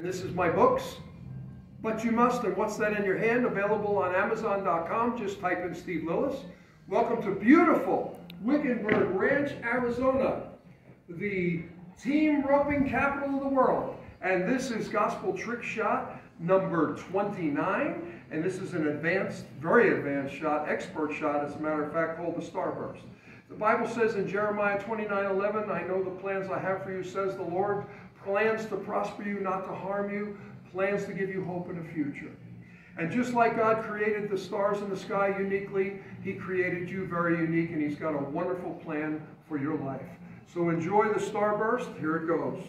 This is my books, but you must. And what's that in your hand? Available on Amazon.com. Just type in Steve Lillis. Welcome to beautiful Wickenburg Ranch, Arizona, the team roping capital of the world. And this is Gospel Trick Shot number 29. And this is an advanced, very advanced shot, expert shot, as a matter of fact, called the Starburst. The Bible says in Jeremiah 29 11, I know the plans I have for you, says the Lord plans to prosper you, not to harm you, plans to give you hope in the future. And just like God created the stars in the sky uniquely, He created you very unique, and He's got a wonderful plan for your life. So enjoy the starburst. Here it goes.